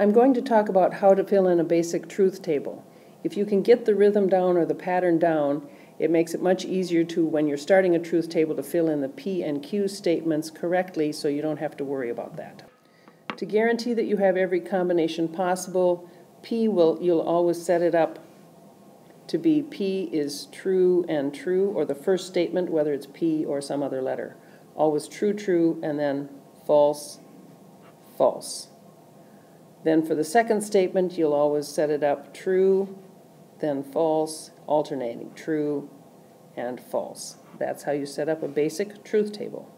I'm going to talk about how to fill in a basic truth table. If you can get the rhythm down or the pattern down, it makes it much easier to, when you're starting a truth table, to fill in the P and Q statements correctly so you don't have to worry about that. To guarantee that you have every combination possible, P will, you'll always set it up to be P is true and true, or the first statement, whether it's P or some other letter. Always true, true, and then false, false. Then for the second statement, you'll always set it up true, then false, alternating true and false. That's how you set up a basic truth table.